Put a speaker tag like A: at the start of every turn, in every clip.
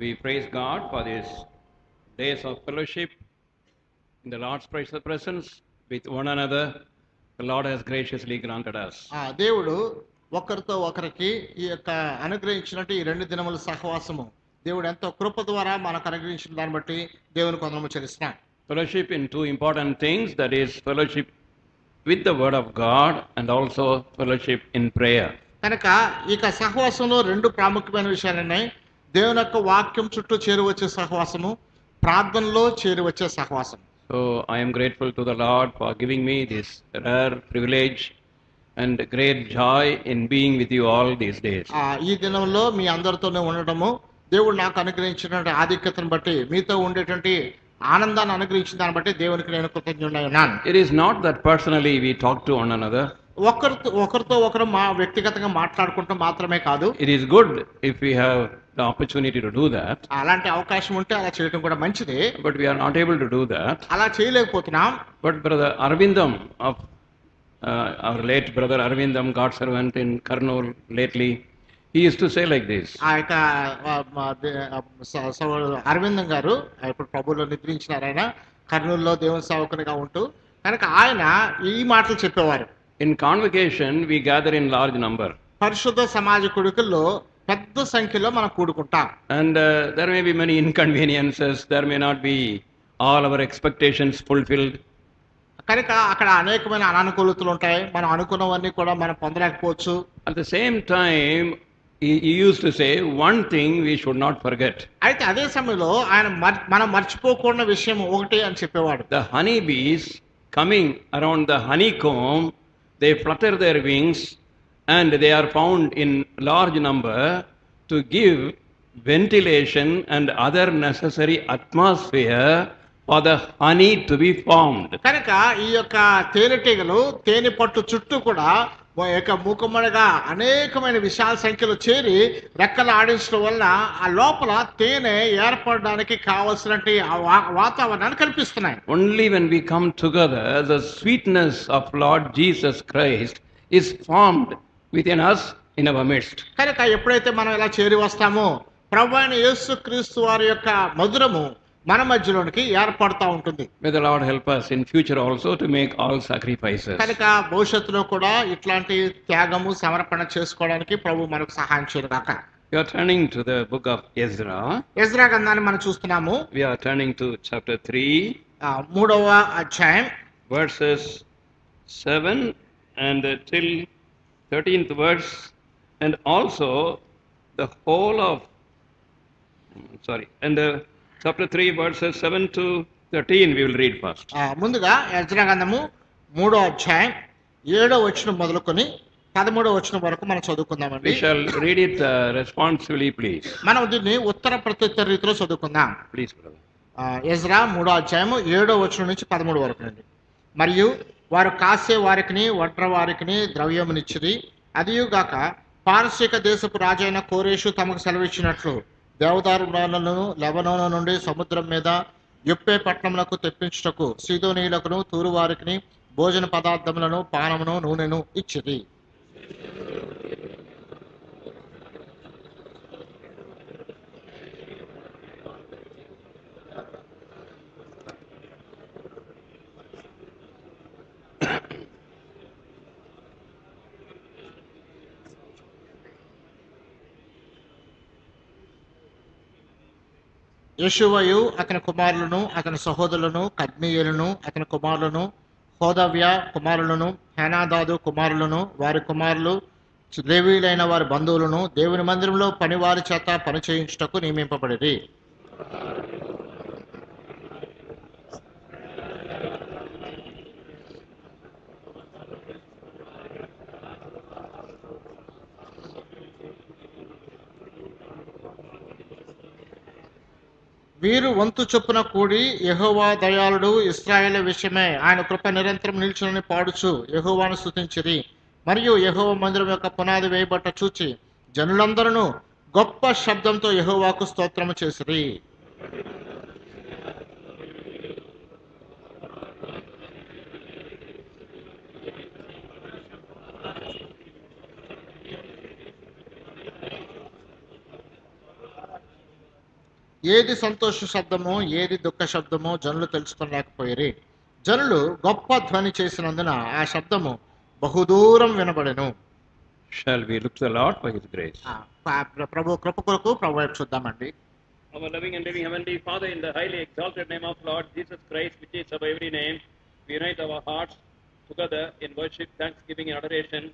A: We praise God for these days of fellowship in the Lord's precious presence with one another. The Lord has graciously granted us.
B: ఆ దేవుడు ఒకరితో ఒకరికి ఈ యొక్క అనుగ్రహించినట్టు ఈ రెండు దినముల సహవాసము దేవుడు ఎంతో కృప ద్వారా మనకు అనుగ్రహించిన దాన్ని బట్టి దేవుని కొందరము చెల్లిస్తున్నాం
A: Fellowship in two important things that is, fellowship with the Word of God and also fellowship in prayer.
B: కనుక ఇక సహవాసంలో రెండు ప్రాముఖ్యమైన విషయాలు ఉన్నాయి దేవుని యొక్క వాక్యం చుట్టూ చేరి వచ్చే సహవాసము ప్రార్థనలో చేరి వచ్చే సహవాసం
A: So I am grateful to the Lord for giving me this rare privilege and great joy in being with you all these days.
B: ఆ ఈ దినంలో మీ అందరితోనే ఉండటము దేవుడు నాకు అనుగ్రహించినటువంటి ఆధిక్యతను బట్టి మీతో ఉండేటువంటి ఆనందాన్ని అనుగ్రహించిన దాన్ని బట్టి దేవునికి నేను కృతజ్ఞుడై ఉన్నాను
A: It is not that personally we talk to one another.
B: ఒకరితో ఒకరితో ఒకరు మా వ్యక్తిగతంగా మాట్లాడుకుంటాం మాత్రమే కాదు
A: It is good if we have the opportunity to do that,
B: అలాంటి అవకాశం ఉంటే అలా చేయడం కూడా మంచిది
A: but we are not able to do that.
B: అలా చేయలేకపోతున్నాం
A: But brother Arvindam of uh, our late brother Arvindam, God servant in Karnool lately, he used to say like this.
B: ఆ యొక్క ఆ, మా దే- ఆ, స- సోదరుడు అరవిందం గారు ఇప్పుడు ప్రభులో నిద్రించినారు ఆయన కర్నూలులో దేవుని సేవకునిగా ఉంటూ కనుక ఆయన ఈ మాటలు చెప్పేవారు
A: In convocation, we gather in large number,
B: పరిశుద్ధ సమాజ కొడుకుల్లో పెద్ద సంఖ్యలో మనం కూడుకుంటాం
A: uh, there may be many inconveniences. There may not be all our expectations fulfilled.
B: కనుక అక్కడ అనేకమైన అనానుకూలతలు ఉంటాయి మనం అనుకున్నవన్నీ కూడా మనం పొందలేకపోవచ్చు
A: At the same time, he, he used to say, one thing we should not forget.
B: అయితే అదే సమయంలో ఆయన మనం మర్చిపోకుండా విషయం ఒకటి అని చెప్పేవాడు
A: The honeybees coming around the honeycomb, they flutter their wings and they are found in large number to give ventilation and other necessary atmosphere for the honey to be formed.
B: కనుక ఈ యొక్క తేనెటీగలు తేనె పట్టు చుట్టూ కూడా యొక్క మూకమ్మడిగా అనేకమైన విశాల సంఖ్యలో చేరి రెక్కలు ఆడించడం వల్ల ఆ లోపల తేనె ఏర్పడడానికి వా- వాతావరణాన్ని కల్పిస్తున్నాయి
A: Only when we come together, the sweetness of Lord Jesus Christ is formed within us in our midst.
B: కనుక ఎప్పుడైతే మనం ఇలా చేరి వస్తామో ప్రభు అయిన యేసు క్రీస్తు వారి యొక్క మధురము మన మధ్యలోనికి ఏర్పడతా ఉంటుంది
A: May the Lord help us in future also to make all sacrifices.
B: కనుక భవిష్యత్తులో కూడా ఇట్లాంటి త్యాగము సమర్పణ చేసుకోవడానికి ప్రభు మనకు సహాయం చేయను కాక
A: We are turning to the book of Ezra.
B: Ezra గ్రంథాన్ని మనం చూస్తున్నాము
A: We are turning to chapter 3,
B: ఆ, మూడవ అధ్యాయం
A: verses 7 and till 13th verse, and also the whole of, sorry, and uh, chapter 3, verses 7 to 13, we will read first.
B: ముందుగా Ezra గ్రంథము మూడో అధ్యాయం ఏడో వచనం మొదలుకొని పదమూడో వచనం వరకు మనం చదువుకుందామండి
A: We shall read it uh, responsibly, please.
B: మనం దీన్ని ఉత్తర ప్రత్యుత్తర రీతిలో చదువుకుందాం
A: Please, brother.
B: ఎజ్రా మూడో అధ్యాయము ఏడో వచనం నుంచి పదమూడు వరకు అండి మరియు వారు కాసే వారికిని వడ్ర వారికిని ద్రవ్యమునిచ్చిరి. అదియుగాక పారసీక దేశపు రాజైన కోరేషు తమకు సెలవిచ్చినట్లు దేవదారులను లెబనోను నుండి సముద్రం మీద ఎప్పే పట్టణములకు తెప్పించుటకు సీదోనీయులకును తూరు వారికిని భోజన పదార్థములను పానమును నూనెను ఇచ్చిరి. యశువయు అతని కుమారులను అతని సహోదరులను కద్మీయులను అతని కుమారులను హోదవ్య కుమారులను హేనాదాదు కుమారులను వారి కుమారులు లేవీలైన వారి బంధువులను దేవుని మందిరంలో పనివారి చేత పని చేయించుటకు నియమింపబడిరి వీరు వంతు చొప్పున కూడి యహోవా దయాళుడు ఇస్రాయేల్ విషయమే ఆయన కృప నిరంతరం నిల్చుని పాడుచు యహోవాను స్తుతించిరి. మరియు యహోవ మందిరం యొక్క పునాది వేయబట్ట చూచి జనులందరూ గొప్ప శబ్దంతో యహోవాకు స్తోత్రము చేసిరి. ఏది సంతోష శబ్దమో ఏది దుఃఖ శబ్దమో జనులు తెలుసుకోలేకపోయిరి జనులు గొప్ప ధ్వని చేసినందున ఆ శబ్దము బహుదూరం వినబడెను
A: Shall we look to the Lord for His grace?
B: ఆ, ప- ప్రభు కృప కొరకు ప్రభు వైపు చూద్దామండి
A: Our loving and living Heavenly Father, in the highly exalted name of Lord Jesus Christ, which is above every name, we unite our hearts together in worship, thanksgiving, and adoration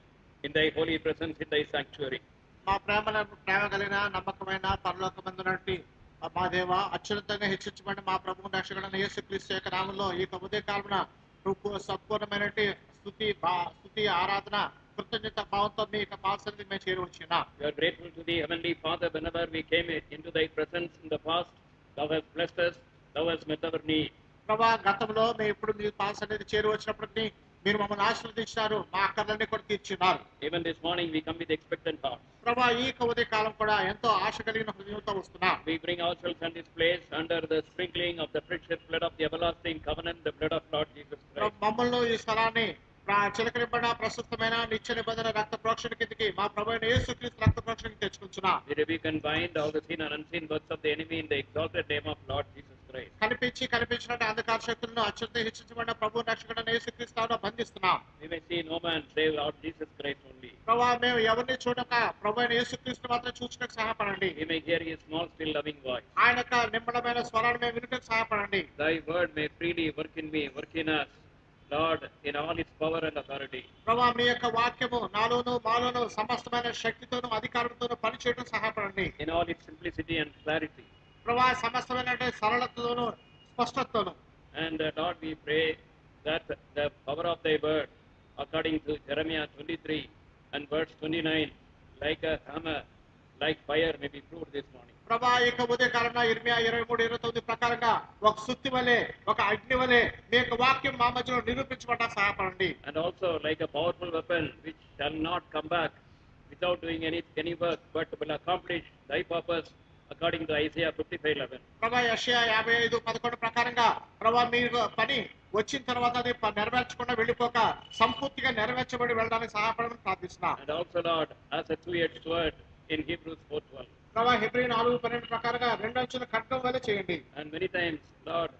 A: in Thy holy presence in Thy sanctuary.
B: మా ప్రేమల ప్రేమ కలిగిన నమ్మకమైన పరలోకమందునటి మా దేవ అత్యున్నతంగా హెచ్చించబడి మా ప్రభు రక్షకుడైన యేసుక్రీస్తు యొక్క నామంలో ఈ ఉదయ కాలమున ప్రభు సంపూర్ణమైనటి స్థుతి స్థుతి ఆరాధన కృతజ్ఞత భావంతో మీ యొక్క పాసరికి మేము చేరువచ్చున్నాం
A: We are grateful to Thee, Heavenly Father, whenever we came into Thy presence in the past, Thou hast blessed us, Thou hast met our need.
B: ప్రభా గతంలో మేము ఇప్పుడు మీ పాస్ అనేది చేరువచ్చినప్పటికీ మీరు మమ్మల్ని ఆశీర్వదించారు మా అక్కర్లన్నీ కూడా తీర్చున్నారు
A: even this morning we come with expectant heart
B: ప్రభా ఈ కొద్ది కాలం కూడా ఎంతో ఆశ కలిగిన హృదయంతో వస్తున్నా.
A: We bring our self in this place under the sprinkling of the precious blood of the everlasting covenant the blood of Lord Jesus Christ
B: మమ్మల్ని ఈ స్థలాన్ని చిలకరిబడ ప్రస్తుతమైన నిత్య నిబంధన రక్త ప్రోక్షణ కిందకి మా ప్రభు యేసుక్రీస్తు రక్త ప్రోక్షణ తెచ్చుకున్నా
A: we can bind all the seen and unseen works of the enemy in the exalted name of Lord Jesus
B: కనిపించి కనిపించినట్టు అంధకార శక్తులను అత్యంత హెచ్చించబడిన ప్రభు రక్షకుడైన బంధిస్తున్నాం
A: We may see no man save Lord Jesus Christ only.
B: ప్రభా మేము ఎవరిని చూడక ప్రభు అయిన యేసుక్రీస్తు మాత్రం చూసినకు సహాయపడండి
A: We may hear his small, still loving voice.
B: ఆయన యొక్క నిమ్మడమైన స్వరాన్ని మేము వినుటకు సహాయపడండి
A: Thy word may freely work in me, work in us, Lord, in all its power and authority.
B: ప్రభా మీ యొక్క వాక్యము నాలోను మాలోను సమస్తమైన శక్తితోను అధికారంతోను పనిచేయడం సహాయపడండి
A: In all its simplicity and clarity.
B: ప్రభా సమస్తమైన సరళతతోను స్పష్టతతోను
A: And uh, Lord, we pray that the power of thy word, according to Jeremiah 23 and verse 29, like a hammer, like fire, may be proved this morning.
B: ప్రభా యొక్క ఉదయ కాలంలో ఇరవై ఇరవై మూడు ఇరవై తొమ్మిది ప్రకారంగా ఒక సుత్తి వలె ఒక అగ్ని వలె మీ యొక్క వాక్యం మా మధ్యలో నిరూపించబడ్డా సహాయపడండి
A: And also like a powerful weapon which shall not come back without doing any, any work, but will accomplish thy purpose according to ICR fifty
B: five eleven యాభై ఐదు పదకొండు ప్రకారంగా ప్రభా మీ పని వచ్చిన తర్వాత అది నెరవేర్చకుండా వెళ్ళిపోక సంపూర్తిగా నెరవేర్చబడి వెళ్ళడానికి సహాయపడమని ప్రార్థిస్తున్నాం. ప్రభా హెబ్రి నాలుగు పన్నెండు ప్రకారంగా రెండు వచ్చిన ఖడ్గం వల్ల చేయండి.
A: And many times Lord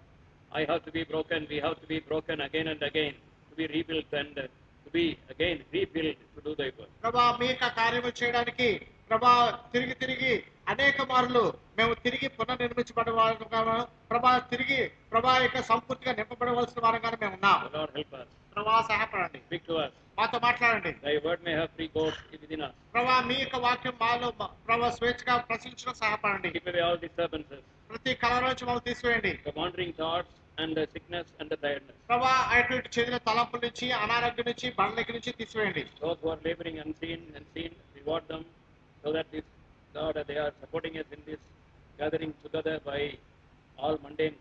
A: I have to be broken we have to be broken again and again to be rebuild and to be again rebuild to do thy work
B: ప్రభా మీక యొక్క కార్యము చేయడానికి ప్రభా తిరిగి తిరిగి అనేక మార్లు మేము తిరిగి పునర్నిర్మించబడిన వారు ప్రభా తిరిగి ప్రభా యొక్క సంపూర్తిగా నింపబడవలసిన వారంగా మేము ఉన్నాం. మాతో మాట్లాడండి. ప్రభా మీ యొక్క వాక్యం మాలో ప్రభా స్వేచ్ఛగా ప్రశ్నించడం సహాయపడండి. ప్రతి కలర్ నుంచి మాకు
A: తీసుకోండి wandering thoughts and sickness and tiredness
B: ప్రభా అటువంటి చేతుల తలంపుల నుంచి అనారోగ్యం నుంచి బండ్లకి నుంచి
A: తీసుకోండి labouring unseen reward them Lord, they are supporting us in this gathering together by all mundane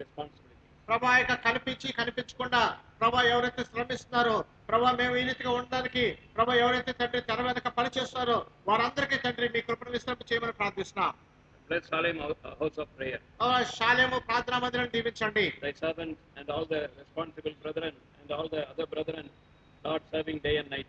A: responsibilities.
B: ప్రభా యొక్క కనిపించి కనిపించకుండా ప్రభా ఎవరైతే శ్రమిస్తున్నారో ప్రభా మేము ఈ రీతిగా ఉండడానికి ప్రభా ఎవరైతే తండ్రి తెర వెనక పని చేస్తున్నారో వారందరికీ తండ్రి మీ కృపను విశ్రమ చేయమని ప్రార్థిస్తున్నాం
A: Bless Salem Hou- House of Prayer.
B: ఆ శాలేము ప్రార్థనా మందిరం దీవించండి
A: Thy servant and all the responsible brethren and all the other brethren, Lord, serving day and night.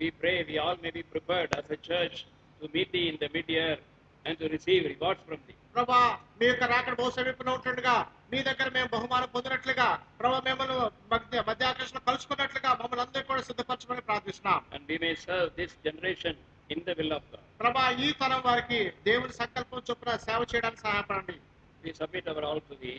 A: we pray we all may be prepared as a church to meet thee in the mid-year and to receive rewards from thee.
B: ప్రభా మీ యొక్క రాకడ బహు సమీపంలో ఉంటుండగా మీ దగ్గర మేము బహుమానం పొందినట్లుగా ప్రభా మిమ్మల్ని మధ్య మధ్యాకర్షణ కలుసుకున్నట్లుగా మమ్మల్ని అందరూ కూడా సిద్ధపరచమని ప్రార్థిస్తున్నాం
A: And we may serve this generation in the will of God.
B: ప్రభా ఈ తరం వారికి దేవుని సంకల్పం చొప్పున సేవ చేయడానికి సహాయపడండి
A: We submit our all to thee.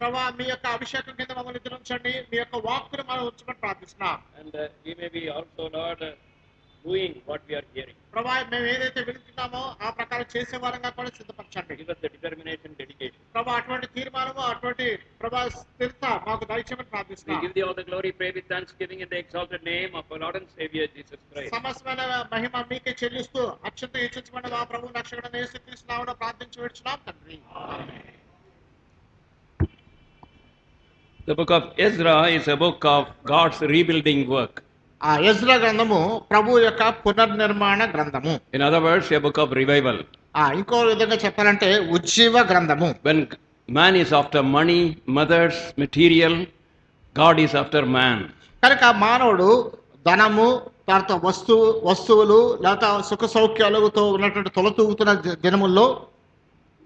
B: ప్రభా మీ యొక్క అభిషేకం కింద మమ్మల్ని ఉంచండి మీ యొక్క వాక్కును మనం ఉంచమని ప్రార్థిస్తున్నాం
A: we may be also, Lord, uh, doing what we are hearing.
B: ప్రభా మేము ఏదైతే వింటున్నామో ఆ ప్రకారం చేసే వారంగా కూడా సిద్ధపరచండి
A: us determination, dedication.
B: ప్రభా అటువంటి తీర్మానము అటువంటి ప్రభా స్థిరత మాకు దయచేయమని ప్రార్థిస్తున్నాం
A: name of our Lord and Savior Jesus Christ.
B: సమస్తమైన మహిమ మీకే చెల్లిస్తూ అత్యంత హెచ్చించబడిన మా ప్రభు రక్షకుడు యేసుక్రీస్తునామమున ప్రార్థించి విడుచున్నాం తండ్రి
A: the book of Ezra is a book of God's rebuilding work
B: ఆ ఎజ్రా గ్రంథము ప్రభు యొక్క పునర్నిర్మాణ గ్రంథము.
A: In other words a book of revival
B: ఆ ఇంకో విధంగా చెప్పాలంటే ఉజ్జీవ గ్రంథము.
A: When man is after money mothers material God is after man
B: కనుక మానవుడు ధనము తర్వాత వస్తువు వస్తువులు లేదా సుఖ సౌఖ్యాలతో ఉన్నటువంటి తొలతూగుతున్న దినముల్లో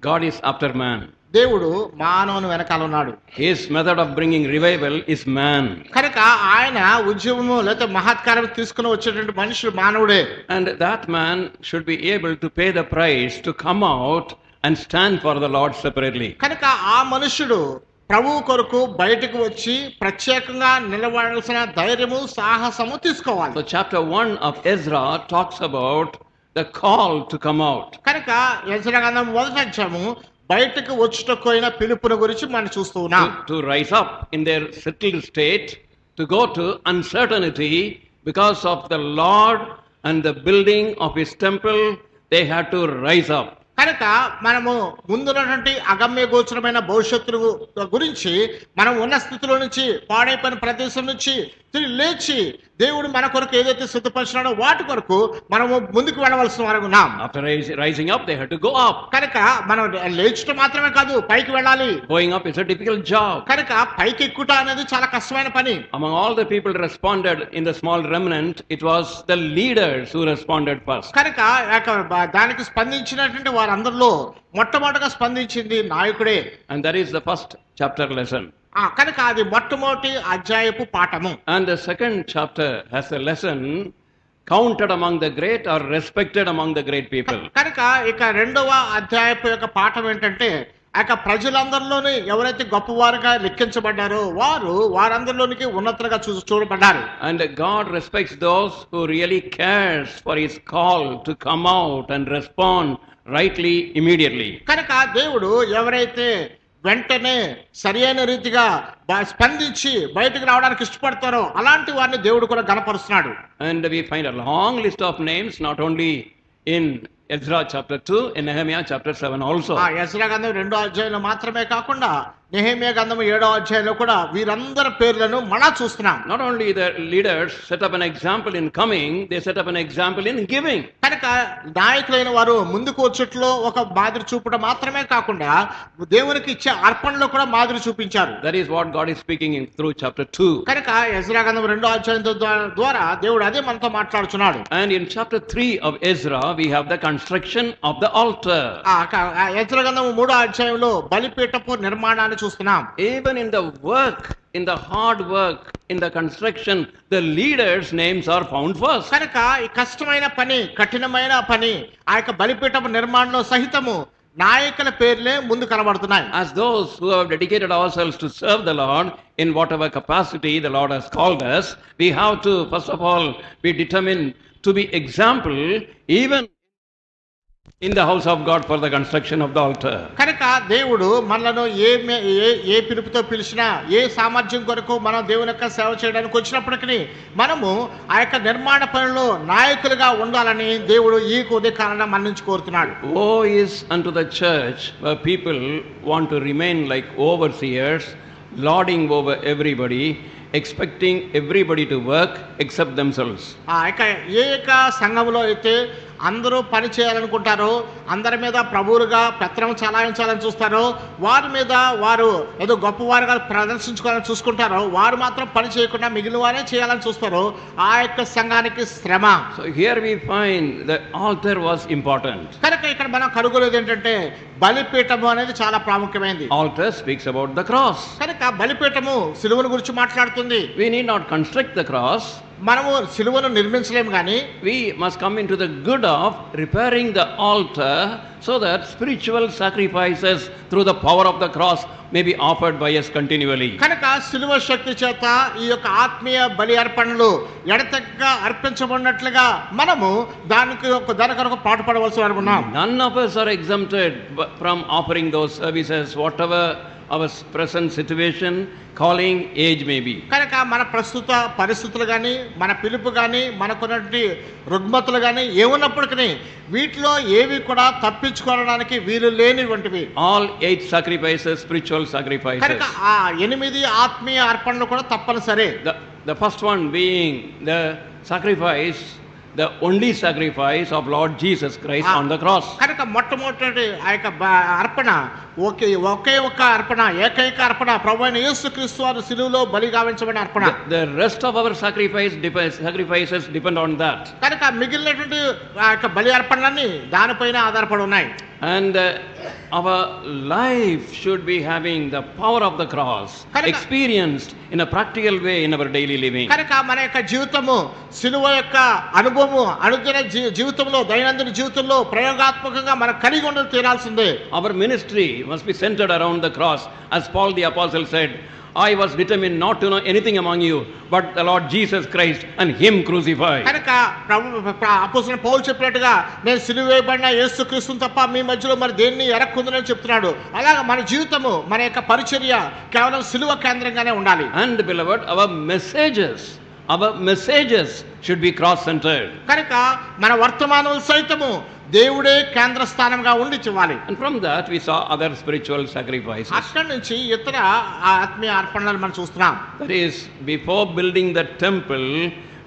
A: గాడ్ ఈస్ ఆఫ్టర్ మ్యాన్
B: దేవుడు మానవుని వెనకాల ఉన్నాడు.
A: His method of bringing revival is man
B: కనుక ఆయన ఉద్యమము లేకపోతే మహత్కారం తీసుకుని వచ్చేటువంటి మనుషులు మానవుడే.
A: And that man should be able to pay the price to come out and stand for the Lord separately
B: కనుక ఆ మనుషుడు ప్రభు కొరకు బయటకు వచ్చి ప్రత్యేకంగా నిలబడాల్సిన ధైర్యము సాహసము తీసుకోవాలి.
A: Chapter one of Ezra talks about the call to come out
B: కనుక ఎజ్రా గ్రంథం మొదటి అధ్యాయము బయటకు వచ్చటకోయిన పిలుపుని గురించి మనం చూస్తూ ఉన్నాం.
A: To state to go to uncertainty because of the Lord and the building of his temple they had to rise up
B: కనుక మనము ముందున్నటువంటి అగమ్య గోచరమైన భవిష్యత్తు గురించి మనం ఉన్న స్థితిలో నుంచి పాడైపోయిన ప్రదేశం నుంచి తిరిగి లేచి దేవుడు మన కొరకు ఏదైతే సిద్ధపరిచినాడో వాటి కొరకు మనము ముందుకు వెళ్ళవలసిన వారు ఉన్నాం
A: up, they had to go up.
B: కనుక మనం లేచడం మాత్రమే కాదు పైకి వెళ్ళాలి
A: is a difficult job.
B: కనుక పైకి ఎక్కుట అనేది చాలా కష్టమైన పని
A: Among all the people responded in the small remnant, it was the leaders who responded first.
B: కనుక దానికి స్పందించినటువంటి వారందరిలో మొట్టమొదటిగా స్పందించింది నాయకుడే
A: And that is the first chapter lesson.
B: ఆ కనుక అది మొట్టమొదటి అధ్యాయపు పాఠము
A: And the second chapter has a lesson counted among the great or respected among the great people.
B: కనుక ఇక రెండవ అధ్యాయపు యొక్క పాఠం ఏంటంటే ఆ యొక్క ప్రజలందరిలోని ఎవరైతే గొప్పవారుగా లెక్కించబడ్డారో వారు వారందరిలోనికి ఉన్నతులుగా చూ చూడబడ్డారు
A: And God respects those who really cares for his call to come out and respond rightly immediately.
B: కనుక దేవుడు ఎవరైతే వెంటనే సరియైన రీతిగా స్పందించి బయటకు రావడానికి ఇష్టపడతారో అలాంటి వారిని దేవుడు కూడా గనపరుస్తున్నాడు
A: And we find a long list of names not only in Ezra chapter two Nehemiah chapter seven also
B: Ezra గంధం రెండో అధ్యాయంలో మాత్రమే కాకుండా నెహమియా గంధం ఏడో అధ్యాయంలో కూడా వీరందరి పేర్లను మన చూస్తున్నాం.
A: Not only the leaders set up an example in coming they set up an example in giving
B: కనుక నాయకులైన వారు ముందుకు వచ్చేట్లో ఒక మాదిరి చూపడం మాత్రమే కాకుండా దేవునికి ఇచ్చే అర్పణలో కూడా మాదిరి చూపించారు.
A: That is what God is speaking in through chapter two
B: కనుక ఎజ్రా గంధం రెండో అధ్యాయం ద్వారా దేవుడు అదే మనతో మాట్లాడుతున్నాడు
A: and in chapter three of Ezra we have the count of the altar.
B: ఆ క- ఆ యజ్రా గంధం మూడో అధ్యాయంలో బలిపీఠపు నిర్మాణాన్ని చూస్తున్నాం
A: Even in the work, in the hard work, in the construction, the leaders' names are found first.
B: కనుక ఈ కష్టమైన పని కఠినమైన పని ఆ యొక్క బలిపీఠపు నిర్మాణంలో సహితము నాయకుల పేర్లే ముందు కనబడుతున్నాయి
A: As those who have dedicated ourselves to serve the Lord in whatever capacity the Lord has called us, we have to, first of all, be determined to be example even in the house of God for the construction of the altar
B: కనుక దేవుడు మనలను ఏ ఏ పిలుపుతో పిలిచినా ఏ సామర్థ్యం కొరకు మనం దేవుని యొక్క సేవ చేయడానికి వచ్చినప్పటికీ మనము ఆ యొక్క నిర్మాణ పనులు నాయకులుగా ఉండాలని దేవుడు ఈ ఉదయ కారణం మన నుంచి కోరుతున్నాడు
A: ఓ is unto the church people want to remain like overseers lording over everybody expecting everybody to work except themselves
B: ఆ యొక్క ఏ యొక్క సంఘంలో అయితే అందరూ పని చేయాలనుకుంటారో. అందరి మీద ప్రభువులుగా పెత్తనం చలాయించాలని చూస్తారో. వారి మీద వారు ఏదో గొప్పవారుగా ప్రదర్శించుకోవాలని చూసుకుంటారో. వారు మాత్రం పని చేయకుండా మిగిలిన వారే చేయాలని చూస్తారో. ఆ యొక్క సంఘానికి శ్రమ.
A: So here we find the altar was important.
B: కనుక ఇక్కడ మనం కనుగొనేది ఏంటంటే బలిపీఠము అనేది చాలా ప్రాముఖ్యమైనది.
A: Altar speaks about the cross.
B: కనుక బలిపీఠము సిలువను గురించి మాట్లాడుతుంది.
A: We need not construct the cross,
B: మనము సిలువను నిర్మించలేము కానీ
A: we must come in to the good of repairing the altar so that spiritual sacrifices through the power of the cross may be offered by us continuously
B: కనుక సిలువ శక్తి చేత ఈ యొక్క ఆత్మీయ బలి అర్పణలు ఎడతగ్గా అర్పించబడినట్లుగా మనము దానికి ఒక ధర కనుక పాటు పడవలసి అనుకున్నాం
A: none of are exempted from offering those services whatever present situation, calling, age may be.
B: కనుక మన ప్రస్తుత పరిస్థితులు కానీ మన పిలుపు కానీ మనకున్నటువంటి రుగ్మతులు కానీ ఏమున్నప్పటికీ వీటిలో ఏవి కూడా తప్పించుకోవడానికి వీలు లేనివంటివి
A: All eight sacrifices, spiritual sacrifices.
B: కనుక ఆ ఎనిమిది ఆత్మీయ అర్పణలు కూడా తప్పనిసరి
A: The, the first one being the only sacrifice of Lord Jesus Christ
B: Ah.
A: on the cross.
B: కనుక మొట్టమొదటి ఆ యొక్క అర్పణ ఒకే ఒకే ఒక్క అర్పణ ఏకైక అర్పణ ప్రభు అయిన యేసు క్రీస్తు వారు సిలువలో బలి గావించబడిన అర్పణ
A: rest of our sacrifice depends, sacrifices depend on that.
B: కనుక మిగిలినటువంటి ఆ యొక్క బలి అర్పణలన్నీ దానిపైన ఆధారపడి ఉన్నాయి
A: and our life should be having the power of the cross experience in a practical way in our daily living
B: కనుక మన యొక్క జీవితము సిలువ యొక్క అనుభవము అనుదిన జీవితంలో దైనందిన జీవితంలో ప్రయోగాత్మకంగా మనం కలిగి ఉండదు తీరాల్సిందే.
A: Our ministry must be centred around the cross as Paul the apostle said I was determined not to know anything among you but the Lord Jesus Christ and Him crucified.
B: కనుక ప్రభు అపోసిన పౌలు చెప్పినట్టుగా నేను సిలువ వేయబడిన యేసు క్రీస్తుని తప్ప మీ మధ్యలో మరి దేన్ని ఎరక్కుందని చెప్తున్నాడు అలాగ మన జీవితము మన యొక్క పరిచర్య కేవలం సిలువ కేంద్రంగానే ఉండాలి
A: And beloved, our messages, our messages should be cross-centered.
B: కనుక మన వర్తమానములు సైతము దేవుడే కేంద్ర స్థానంగా ఉండి ఇవ్వాలి
A: And from that we saw other spiritual sacrifices.
B: అక్కడి నుంచి ఇతర ఆత్మీయ అర్పణలు మనం చూస్తున్నాం
A: That is, before building the temple,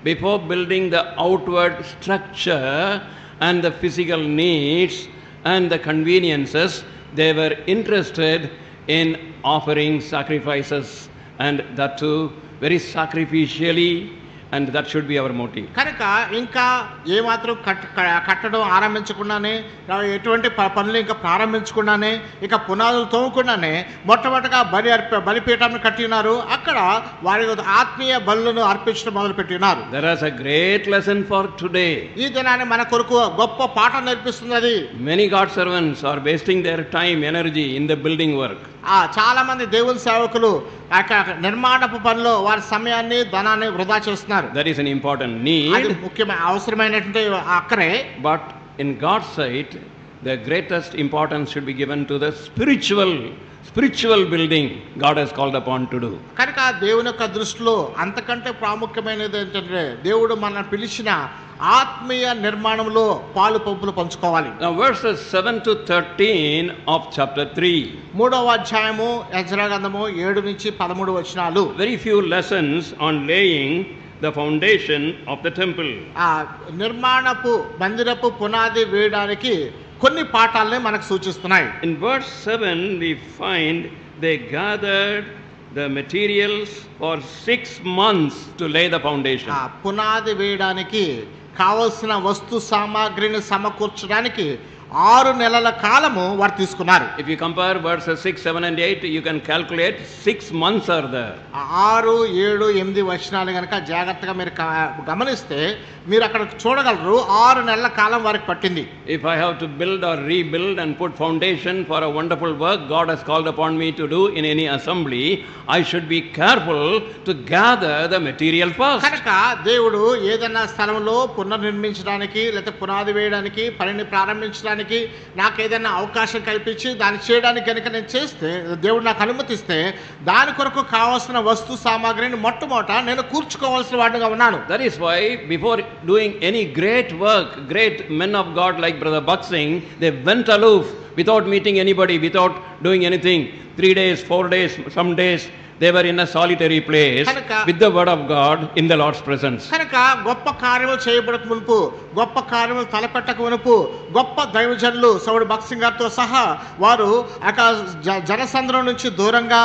A: before building the outward structure and the physical needs and the conveniences, they were interested in offering sacrifices and that too very sacrificially, and that should be our motive.
B: కనుక ఇంకా ఏమాత్రం cut కట్టడం ఆరంభించకుండానే ఎటువంటి పనులు ఇంకా ప్రారంభించకుండానే ఇక పునాదులు తోమకుండానే మొట్టమొదటిగా బలి అర్ప బలిపీఠాన్ని కట్టి ఉన్నారు అక్కడ వారి ఆత్మీయ బలులను అర్పించడం మొదలు పెట్టి ఉన్నారు
A: There is a great lesson for today.
B: ఈ దినాన్ని మన కొరకు గొప్ప పాఠం నేర్పిస్తుంది అది
A: Many God servants are wasting their time, energy in the building work.
B: చాలామంది దేవుని సేవకులు ఆ నిర్మాణపు పనిలో వారి సమయాన్ని ధనాన్ని వృధా చేస్తున్నారు.
A: That is an important need
B: ముఖ్యమైన అవసరమైనటువంటి అక్కడే
A: but in God sight the greatest importance should be given to the spiritual spiritual building God has called upon to do
B: కనుక దేవుని యొక్క దృష్టిలో అంతకంటే ప్రాముఖ్యమైనది ఏంటంటే దేవుడు మన పిలిచిన ఆత్మీయ నిర్మాణంలో పాలు పంపులు పంచుకోవాలి
A: verses 7 to 13 of chapter 3,
B: మూడవ అధ్యాయము యజ్రాగంధము ఏడు నుంచి పదమూడు వచనాలు
A: very few lessons on laying the foundation of the temple.
B: ఆ నిర్మాణపు మందిరపు పునాది వేయడానికి కొన్ని పాఠాలని మనకు సూచిస్తున్నాయి
A: verse 7, we find they gathered the materials for six months to lay the foundation.
B: ఆ పునాది వేయడానికి కావలసిన వస్తు సామాగ్రిని సమకూర్చడానికి ఆరు నెలల కాలము వారు తీసుకున్నారు.
A: If you compare words six seven and eight you can calculate six months are
B: the ఆరు ఏడు ఎనిమిది వర్షాలు కనుక జాగ్రత్తగా మీరు గమనిస్తే మీరు అక్కడ చూడగలరు ఆరు నెలల కాలం వరకు పట్టింది.
A: If I have to build or rebuild and put foundation for a wonderful work God has called upon me to do in any assembly I should be careful to gather the material first
B: కనుక దేవుడు ఏదైనా స్థలంలో పునర్నిర్మించడానికి లేకపోతే పునాది వేయడానికి పనిని ప్రారంభించడానికి చేయడానికి నాకు ఏదైనా అవకాశం కల్పించి దాన్ని చేయడానికి కనుక నేను చేస్తే దేవుడు నాకు అనుమతిస్తే దాని కొరకు కావాల్సిన వస్తు సామాగ్రిని మొట్టమొదట నేను కూర్చుకోవాల్సిన వాడిగా ఉన్నాను.
A: That is why before doing any great work great men of God like brother Bakht Singh they went aloof without meeting anybody without doing anything three days four days some days were in a solitary place
B: Kanaka-
A: with the word of God in the Lord's presence.
B: కనుక గొప్ప కార్యములు చేయబడక మునుపు గొప్ప కార్యములు తలపెట్టక మునుపు గొప్ప దైవజనులు సౌడు భక్సింగ్ గారితో సహా వారు అక జ- జనసంద్రం నుంచి దూరంగా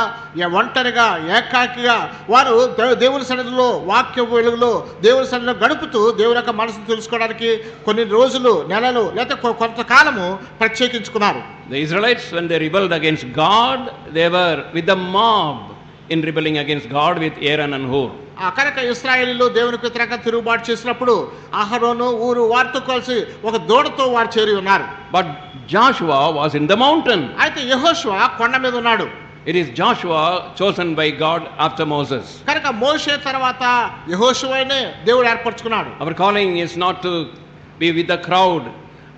B: ఒంటరిగా ఏకాకిగా వారు దేవు- దేవుని సన్నిధిలో వాక్య వెలుగులో దేవుని సన్నిధిలో గడుపుతూ దేవుని యొక్క మనసును తెలుసుకోవడానికి కొన్ని రోజులు నెలలు లేదా కొంతకాలము ప్రత్యేకించుకున్నారు
A: The Israelites, when they rebelled against God, they were with the mob in rebelling against God with Aaron and Hur.
B: ఆ కనుక ఇస్రాయేలీలు దేవునికి వ్యతిరేకంగా తిరుగుబాటు చేసినప్పుడు అహరోను ఊరు వారితో కలిసి ఒక దూడతో వారు చేరి ఉన్నారు
A: But Joshua was in the mountain.
B: అయితే యెహోషువ కొండ మీద ఉన్నాడు
A: It is Joshua chosen by God after Moses.
B: కనుక మోషే తర్వాత యెహోషువనే దేవుడు ఏర్పరచుకున్నాడు
A: Our calling is not to be with the crowd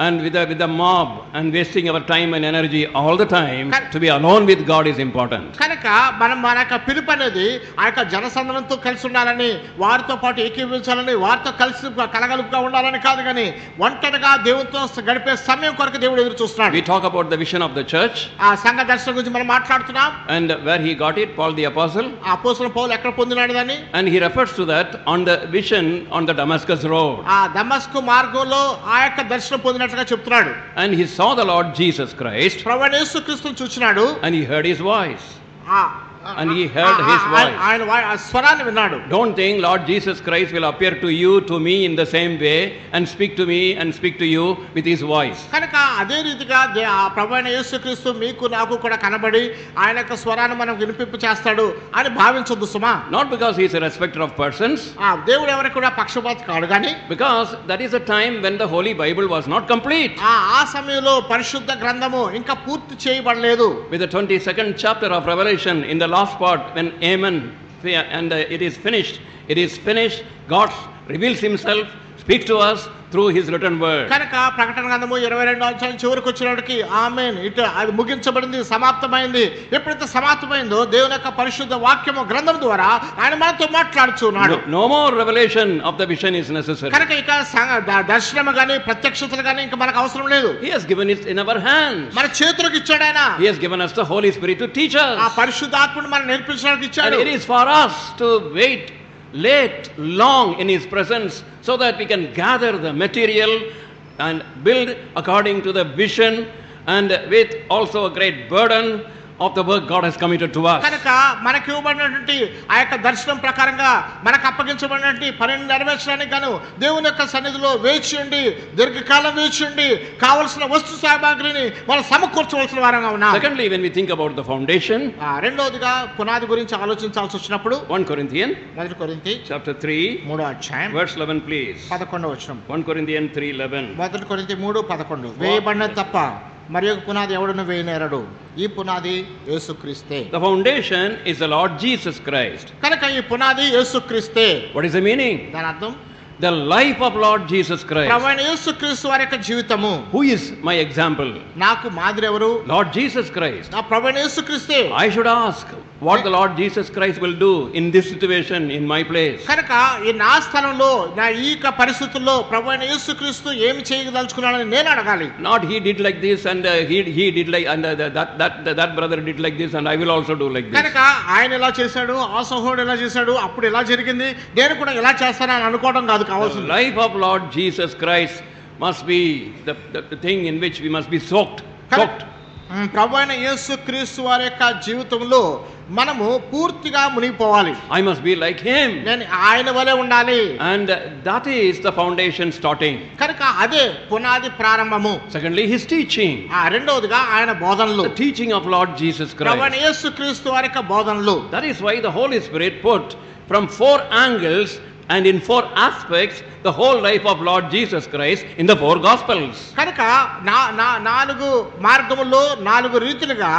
A: and with the, with the mob and wasting our time and energy all the time. To be alone with God is important.
B: కనుక మనం మన యొక్క పిలుపు అనేది ఆ యొక్క జనసందనంతో కలిసి ఉండాలని వారితో పాటు ఏకీభవించాలని వారితో కలిసి కలగలుపుగా ఉండాలని కాదు కానీ ఒంటరిగా దేవునితో గడిపే సమయం కొరకు దేవుడు ఎదురు చూస్తున్నాడు
A: We talk about the vision of the church
B: ఆ సంఘ దర్శనం గురించి మనం మాట్లాడుతున్నాం
A: and where he got it, Paul the Apostle.
B: ఆ అపోసల పౌలు ఎక్కడ పొందినాడు దాన్ని
A: And he refers to that on the vision on the Damascus road.
B: ఆ దమస్కు మార్గంలో ఆ యొక్క దర్శనం పొందినట్లుగా చెప్తున్నాడు
A: And he saw the Lord Jesus Christ
B: ప్రవణేశ్వ క్రీస్తుని చూచినాడు
A: and he heard his voice. And he heard his voice.
B: ఆయన స్వరాన్ని విన్నాడు
A: Don't think Lord Jesus Christ will appear to you, to me in the same way and speak to me and speak to you with his voice.
B: కనుక అదే రీతిగా they- ఆ ప్రభు అయిన యేసుక్రీస్తు మీకు నాకు కూడా కనబడి ఆయన యొక్క స్వరాన్ని మనం వినిపింపు చేస్తాడు అని భావించొద్దు సుమా
A: Not because he is a respecter of persons,
B: ఆ దేవుడు ఎవరికి కూడా పక్షపాతి కాడు కానీ
A: because that is a time when the Holy Bible was not complete.
B: ఆ ఆ సమయంలో పరిశుద్ధ గ్రంథము ఇంకా పూర్తి చేయబడలేదు
A: With the 22nd chapter of Revelation, in the last part, when Amen and uh, it is finished, it is finished, God reveals himself, speaks to us through his written word.
B: కనుక ప్రకటన గ్రంథము ఇరవై రెండు అధ్యాయం చివరికి వచ్చినప్పటికి ఆమె ఇటు అది ముగించబడింది సమాప్తమైంది ఎప్పుడైతే సమాప్తమైందో దేవుని యొక్క పరిశుద్ధ వాక్యము గ్రంథం ద్వారా ఆయన మనతో మాట్లాడుచున్నాడు
A: no more revelation of the vision is necessary.
B: కనుక ఇక ద- దర్శనము గాని ప్రత్యక్షతలు గాని ఇంకా మనకు అవసరం లేదు
A: He has given it in our hands.
B: మన చేతులకు ఇచ్చాడు ఆయన
A: He has given us the Holy Spirit to teach
B: ఆ
A: us.
B: పరిశుద్ధాత్మను మనం నేర్పించడానికి ఇచ్చాడు
A: it is for us to wait late, long in His presence so that we can gather the material and build according to the vision and with also a great burden of the work God has committed to us.
B: కనుక మనకి ఇవ్వబడినటువంటి ఆ యొక్క దర్శనం ప్రకారంగా మనకు అప్పగించబడినటువంటి పనిని నెరవేర్చడానికి గాను దేవుని యొక్క సన్నిధిలో వేచి ఉండి దీర్ఘకాలం వేచి ఉండి కావలసిన వస్తు సామాగ్రిని మనం సమకూర్చవలసిన వారంగా ఉన్నాం
A: Secondly, when we think about the foundation,
B: ఆ, రెండవదిగా పునాది గురించి ఆలోచించాల్సి వచ్చినప్పుడు
A: 1 Corinthians
B: మొదటి కొరింతి
A: chapter 3,
B: మూడో అధ్యాయం
A: verse 11, please.
B: పదకొండవ వచ్చిన
A: 1 Corinthians 3 11.
B: మొదటి కొరింతి మూడు పదకొండు వేయబడినది తప్ప మరి ఒక పునాది ఎవడను వేయనేరడు ఈ పునాది యేసుక్రీస్తే
A: The foundation is the Lord Jesus Christ.
B: కనుక ఈ పునాది యేసుక్రీస్తే
A: What is the meaning?
B: దాని అర్థం
A: The life of Lord Jesus Christ.
B: ప్రవణ యేసుక్రీస్తు వారి యొక్క జీవితము
A: Who is my example?
B: నాకు మాదిరి ఎవరు
A: Lord Jesus Christ.
B: నా ప్రవణ యేసుక్రీస్తే
A: I should ask what the Lord Jesus Christ will do in this situation in my place.
B: కనుక ఈ నా స్థలంలో నా ఈ యొక్క పరిస్థితుల్లో ప్రవణ యేసుక్రీస్తు ఏమి చేయదలుచుకున్నాడని నేను అడగాలి
A: Not he did like this and uh, he, he did like and uh, that, that, that, that brother did like this and I will also do like this.
B: కనుక ఆయన ఎలా చేశాడు ఆ సహోడు ఎలా చేశాడు అప్పుడు ఎలా జరిగింది నేను కూడా ఎలా చేస్తానని అనుకోవడం కాదు
A: The
B: కావాల్సింది
A: life of Lord Jesus Christ must be the, the, the thing in which we must be soaked. Soaked.
B: ఉమ్, ప్రభు అయిన యేసు క్రీస్తు వారి యొక్క జీవితంలో మనము పూర్తిగా మునిగిపోవాలి
A: I must be like him.
B: నేను ఆయన వలె ఉండాలి
A: And that is the foundation starting.
B: కనుక అదే పునాది ప్రారంభము
A: Secondly, his teaching.
B: ఆ రెండవదిగా ఆయన బోధనలు
A: The teaching of Lord Jesus
B: ప్రభు అయిన
A: Christ.
B: యేసు క్రీస్తు వారి యొక్క బోధనలు
A: That is why the Holy Spirit put from four angles and in four aspects the whole life of Lord Jesus Christ in the four gospels
B: కనుక నాలుగు మార్గంలో నాలుగు రీతులుగా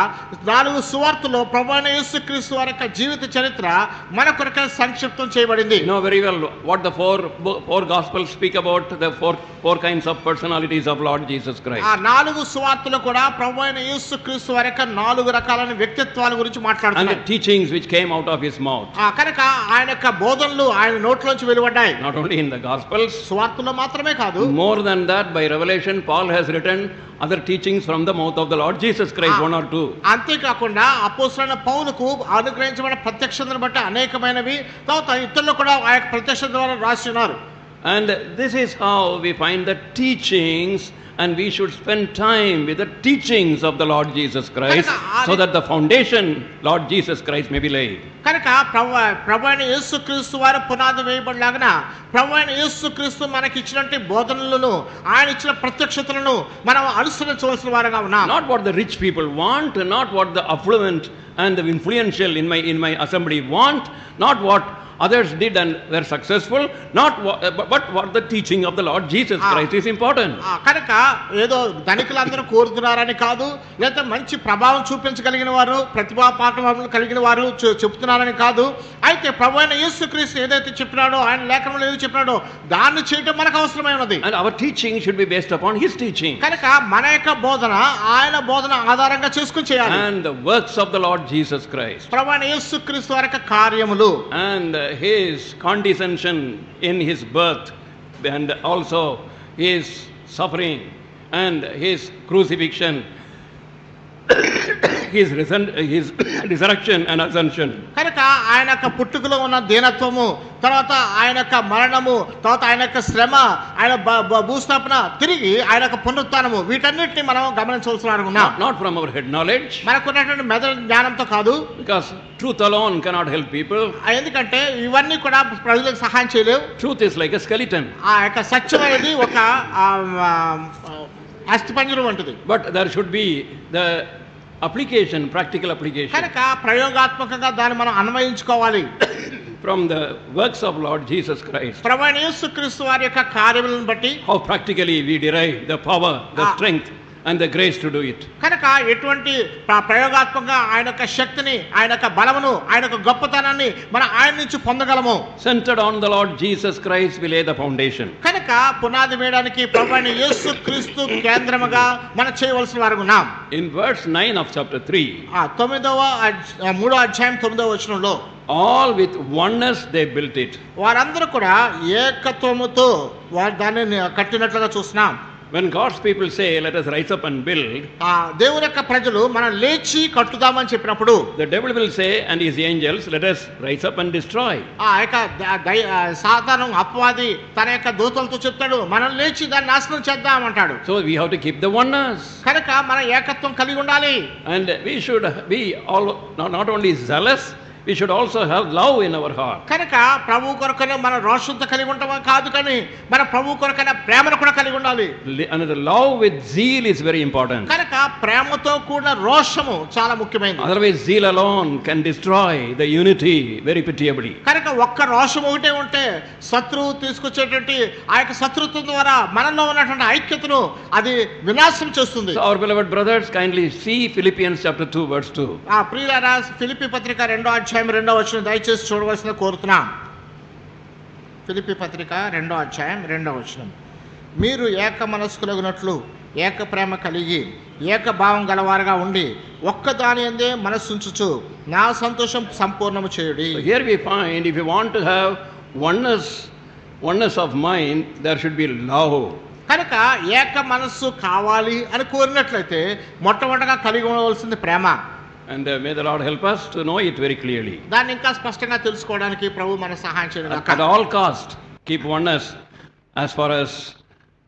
B: నాలుగు సువార్తలో ప్రవాణ యేసు క్రీస్తు వారి యొక్క జీవిత చరిత్ర మన కొరక సంక్షిప్తం చేయబడింది.
A: Know very well what the four four gospel speak about the four four kinds of personalities of Lord Jesus Christ ఆ
B: నాలుగు సువార్తలు కూడా ప్రవాణ యేసు క్రీస్తు వారి యొక్క నాలుగు రకాలైన వ్యక్తిత్వాల గురించి మాట్లాడుతున్నారు
A: teachings which came out of his mouth
B: ఆ కనుక ఆయన యొక్క బోధనలు ఆయన నోట్లో నుంచి వెలువడ్డాయి.
A: Not only in the gospel
B: స్వార్థలో మాత్రమే కాదు
A: more than that by revolution Paul has written other teachings from the mouth of the Lord Jesus Christ one or two
B: అంతేకాకుండా అపోసరణ పౌలకు అనుగ్రహించబడిన ప్రత్యక్షతను బట్టి అనేకమైనవి తర్వాత ఇతరులు కూడా ఆ యొక్క ప్రత్యక్ష ద్వారా రాసి ఉన్నారు.
A: And this is how we find the teachings and we should spend time with the teachings of the Lord Jesus Christ, so that the foundation, Lord Jesus Christ, may be laid.
B: కనుక ప్రభు ప్రభు అయిన యేసు క్రీస్తు వారు పునాది వేయబడిలాగన ప్రభు అయిన యేసు క్రీస్తు మనకి ఇచ్చినటువంటి బోధనలను ఆయన ఇచ్చిన ప్రత్యక్షతలను మనం అనుసరించవలసిన వారుగా ఉన్నాం
A: Not what the rich people want, not what the affluent and the influential in my in my assembly want, not what others did and were successful, not what, but what the teaching of the Lord Jesus
B: Ah.
A: Christ is important.
B: ఆ, కనుక ఏదో ధనికులందరూ కోరుతున్నారని కాదు లేదా మంచి ప్రభావం చూపించగలిగిన వారు ప్రతిభా పాఠం కలిగిన వారు చె- చెప్తున్నారని కాదు అయితే ప్రభు అయిన యేసుక్రీస్తు ఏదైతే చెప్పినాడో ఆయన లేఖనంలో ఏది చెప్పినాడో దాన్ని చేయటం మనకు అవసరమై ఉన్నది
A: And our teaching should be based upon His teaching.
B: కనుక మన యొక్క బోధన ఆయన బోధన ఆధారంగా చేసుకుని చేయాలి
A: And the works of the Lord Jesus Christ.
B: ప్రభు అయిన యేసుక్రీస్తు వారి కార్యములు
A: And uh, His condescension in His birth, and also His suffering, and His crucifixion, His, resurn- his resurrection and ascension.
B: కనుక ఆయన యొక్క పుట్టుకలో ఉన్న దీనత్వము తర్వాత ఆయన యొక్క మరణము తర్వాత ఆయన యొక్క శ్రమ ఆయన బ- బ- భూస్థాపన తిరిగి ఆయన యొక్క పునరుత్నము వీటన్నిటిని మనం గమనించవలసిన ఉన్నాం
A: Not, not from our head knowledge,
B: మనకున్నటువంటి మెదడు జ్ఞానంతో కాదు
A: because truth alone cannot help people.
B: ఆ ఎందుకంటే ఇవన్నీ కూడా ప్రజలకు సహాయం చేయలేవు
A: Truth is like a skeleton.
B: ఆ యొక్క సత్యం అనేది ఒక ఆ, ఆ, అస్థిపంజరం వంటిది
A: But there should be the application, practical application
B: కనుక ప్రయోగాత్మకంగా దాన్ని మనం అన్వయించుకోవాలి
A: from the works of Lord Jesus Christ.
B: ప్రభు యేసుక్రీస్తు వారి యొక్క కార్యములను బట్టి
A: How practically we derive the power, the
B: Ah.
A: strength, and the grace to do it.
B: కనుక ఎటువంటి ప్ర- ప్రయోగాత్మకంగా ఆయన యొక్క శక్తిని ఆయన యొక్క బలమును ఆయన యొక్క గొప్పతనాన్ని మనం ఆయన నుంచి పొందగలము
A: Centered on the Lord Jesus Christ, we lay the foundation.
B: కనుక పునాది వేయడానికి ప్రభు యేసు క్రీస్తు కేంద్రముగా మనం చేయవలసిన వారు ఉన్నాం
A: In verse 9 of chapter 3,
B: ఆ తొమ్మిదవ మూడో అధ్యాయం తొమ్మిదవ వచనంలో
A: all with oneness they built it.
B: వారందరూ కూడా ఏకత్వముతో వారు దాన్ని కట్టినట్లుగా చూస్తున్నాం
A: When God's people say, Let us rise up and build,
B: ఆ దేవుని యొక్క ప్రజలు మనం లేచి కట్టుదామని చెప్పినప్పుడు
A: the devil will say, and his angels, Let us rise up and destroy.
B: ఆ యొక్క ద- దై- సాతాను అపవాది తన యొక్క దూతలతో చెప్తాడు మనం లేచి దాన్ని నాశనం చేద్దామంటాడు
A: So we have to keep the oneness.
B: కనుక మన ఏకత్వం కలిగి ఉండాలి
A: And we should be all, not, not only we should also have love in our heart.
B: కనుక ప్రభు కొరకనే మన రోషంతో కలిగి ఉంటామా కాదు కానీ మన ప్రభు కొరకైన ప్రేమను కూడా కలిగి ఉండాలి
A: the love with zeal is very important.
B: కనుక ప్రేమతో కూడిన రోషము చాలా ముఖ్యమైనది
A: Otherwise, zeal alone can destroy the unity very pitiably.
B: కనుక ఒక్క రోషం ఒకటే ఉంటే శత్రువు తీసుకొచ్చేటువంటి ఆ యొక్క శత్రుత్వం ద్వారా మనలో ఉన్నటువంటి ఐక్యతను అది వినాశం చేస్తుంది
A: our beloved brothers, kindly see Philippians chapter 2, verse 2.
B: ఆ ప్రియులారా ఫిలిపి పత్రిక రెండో అధ్యాయం రెండో వచ్చిన దయచేసి చూడవలసిన కోరుతున్నాం. ఫిలిపి పత్రిక రెండో అధ్యాయం రెండో వచనం. మీరు ఏక మనస్కులగినట్లు ఏక ప్రేమ కలిగి ఏక భావం గలవారుగా ఉండి ఒక్కదాని అందే మనస్సుంచుచు నా సంతోషం సంపూర్ణము చేయుడి.
A: Here we find if you want to have oneness, oneness of mind, there should be love.
B: కనుక ఏక మనస్సు కావాలి అని కోరినట్లయితే మొట్టమొదటగా కలిగి ఉండవలసింది ప్రేమ.
A: And may the Lord help us to know it very clearly
B: దాన్ని ఇంకా స్పష్టంగా తెలుసుకోవడానికి ప్రభు మన సహాయం చేయండి
A: at all cost keep oneness as far as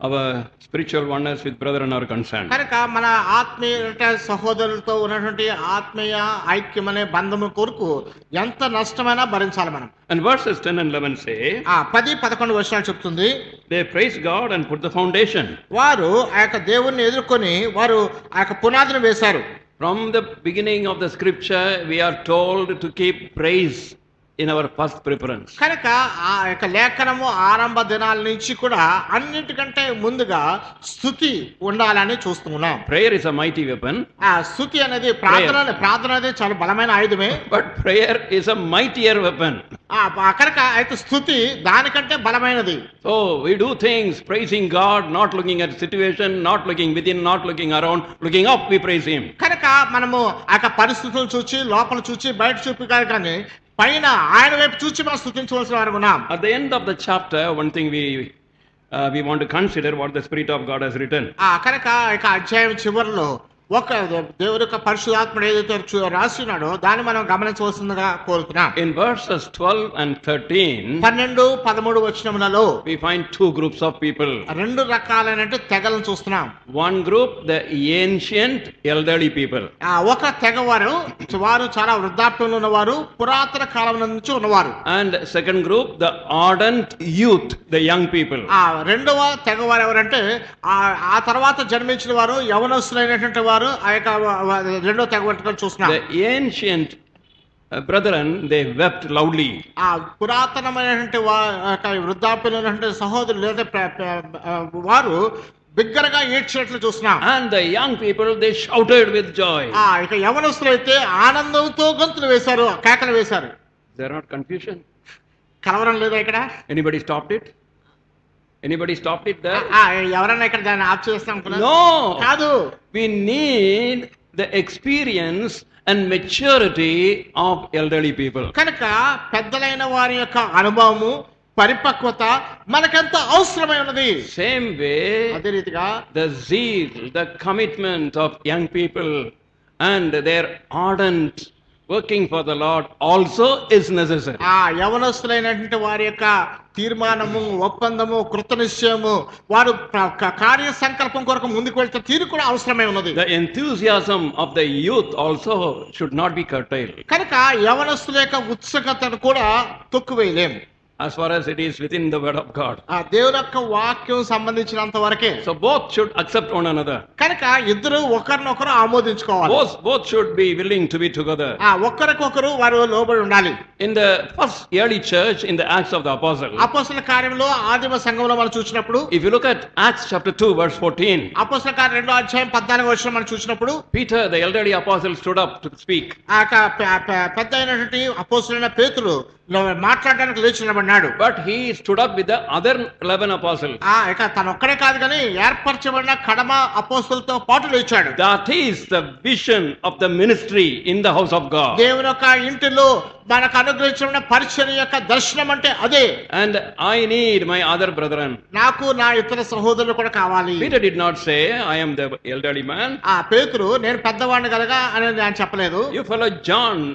A: our spiritual oneness with brother and our concern.
B: కనుక మన ఆత్మీయట సహోదరులతో ఉన్నటువంటి ఆత్మీయ ఐక్యం అనే బంధము కొరకు ఎంత నష్టమైనా భరించాలి మనం.
A: అండ్ వర్సెస్ 10 అండ్ 11 సే
B: ఆ 10 11 వర్షాలు చెప్తుంది.
A: They praise God and food the foundation
B: వారు ఆ యొక్క దేవుణ్ణి ఎదుర్కొని వారు ఆ యొక్క పునాదిని వేశారు.
A: From the beginning of the scripture, we are told to keep praise in our first preference
B: కనుక ఆ యొక్క లేఖనము ఆరంభ దినాల నుంచి కూడా అన్నింటికంటే ముందుగా స్థుతి ఉండాలని చూస్తున్నాం.
A: ప్రేయర్ ఇస్ అైటి వెపన్
B: ఆ స్థుతి అనేది ప్రార్థన ప్రార్థన అనేది చాలా బలమైన ఆయుధమే.
A: But prayer is a mightier weapon
B: అక్కడక అయితే స్థుతి దానికంటే బలమైనది.
A: So we do things praising God not looking at situation not looking within not looking around looking up we praise him
B: కనుక మనము ఆ యొక్క పరిస్థితులు చూసి లోపల చూసి బయట చూపి కానీ పైన ఆయన వైపు చూచి మనం స్థుతించవలసిన వారు ఉన్నాం
A: At the end of the chapter, one thing we uh, we want to consider what the Spirit of God has written.
B: ఆ కనుక ఆ యొక్క అధ్యాయం చివరిలో ఒక దేవుడి యొక్క పరిశుధాత్ముడు ఏదైతే రాసినాడో దాన్ని మనం గమనించవలసిందిగా కోరుతున్నాం
A: In verses 12 and 13,
B: పన్నెండు పదమూడు వచనములలో
A: we find two groups of people.
B: రెండు రకాలైన తెగలను చూస్తున్నాం
A: One group, the ancient elderly people.
B: ఆ ఒక తెగవారు వారు చాలా వృద్ధాప్యంలో ఉన్నవారు పురాతన కాలం నుంచి ఉన్నవారు
A: And second group, the ardent youth, the young people.
B: ఆ రెండవ తెగవారు ఎవరంటే ఆ ఆ తర్వాత జన్మించిన వారు యవనస్తులైనటువంటి వారు ఆ యొక్క రెండవ తెగ పట్టుకొని చూస్తున్నాం
A: The ancient uh, brethren, they wept loudly.
B: ఆ పురాతనమైనటువంటి వా- యొక్క వృద్ధాప్యులు ఉన్నటువంటి సహోదరులు లేదా వారు బిగ్గరగా ఏడ్చినట్లు చూస్తున్నాం
A: And the young people, they shouted with joy.
B: ఆ ఇక యవనస్తులు అయితే ఆనందంతో గొంతులు వేశారు కేకలు వేశారు
A: there not confusion?
B: కలవరం లేదా ఇక్కడ
A: Anybody stopped it? Anybody stopped it
B: ఆ,
A: there?
B: ఆ, ఎవరన్నా ఇక్కడ దాన్ని ఆఫ్ చేస్తాం?
A: No!
B: కాదు
A: We need the experience and maturity of elderly people.
B: కనుక పెద్దలైన వారి యొక్క అనుభవము పరిపక్వత మనకెంత అవసరమై ఉన్నది
A: Same way,
B: అదే రీతిగా
A: the zeal, the commitment of young people and their ardent working for the Lord also is necessary.
B: ఆ యవనస్తులైనటువంటి వారి యొక్క తీర్మానము ఒప్పందము కృతనిశ్చయము వారు ప్ర- క- కార్య సంకల్పం కొరకు ముందుకు వెళ్తే తీరు కూడా అవసరమై ఉన్నది.
A: Enthusiasm of the youth also should not be curtailed.
B: కనుక యవనస్తుల యొక్క ఉత్సుకతను కూడా తొక్కువేయలేము.
A: As far as it is within the Word of God.
B: ఆ దేవుని యొక్క వాక్యం సంబంధించినంత వరకే
A: So both should accept one another.
B: కనుక ఇద్దరు ఒకరినొకరు ఆమోదించుకోవాలి
A: Both, both should be willing to be together.
B: ఆ ఒక్కరికొకరు వారు లోబడి ఉండాలి
A: In the first early church, in the Acts of the Apostles,
B: అపోసల కార్యంలో ఆదిమ సంఘంలో మనం చూసినప్పుడు
A: if you look at Acts chapter 2, verse 14,
B: అపోసల కార్యం రెండో అధ్యాయం పద్నాలుగు వచ్చిన మనం చూసినప్పుడు
A: Peter, the elderly apostle, stood up to speak.
B: ఆ పెద్ద అయినటువంటి అపోసలైన పేతులు మాట్లాడడానికి లేచి నిలబడినాడు.
A: But he stood up with other eleven apostle
B: ఆ ఇక తన ఒక్కడే కాదు కానీ ఏర్పరచబడిన కడమ అపోసల్తో పాటు లేచాడు.
A: That is the vision of the ministry in the house of God
B: దేవుని యొక్క ఇంటిలో మనకు అనుగ్రహించిన పరిచయం యొక్క దర్శనం అంటే అదే.
A: And I need my other brother
B: నాకు నా ఇతర సహోదరులు కూడా కావాలి.
A: Peter did not say I am the elderly man
B: ఆ పేతురు నేను పెద్దవాడిని కలగా అని నేను చెప్పలేదు.
A: You follow John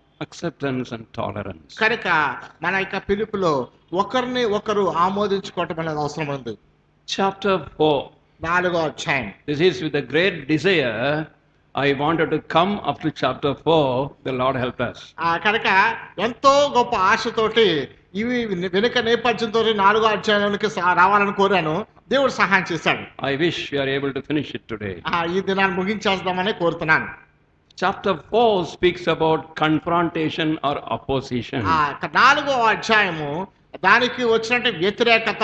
A: acceptance and tolerance.
B: కనుక మన యొక్క పిలుపులో ఒకరిని ఒకరు ఆమోదించుకోవటం అనేది అవసరం ఉంది
A: Chapter 4.
B: నాలుగో అధ్యాయం
A: This is with a great desire. I wanted to come up to chapter 4. The Lord helped us.
B: ఆ కనుక ఎంతో గొప్ప ఆశతోటి ఇవి వెనుక నేపథ్యంతో నాలుగో అధ్యాయానికి రావాలని కోరాను దేవుడు సహాయం చేశాడు
A: I wish we are able to finish it today.
B: ఆ, ఈ దినాన్ని ముగించేద్దామని కోరుతున్నాను
A: chapter four speaks about confrontation or opposition
B: opposition నాలుగో అధ్యాయము దానికి వచ్చినట్టు వ్యతిరేకత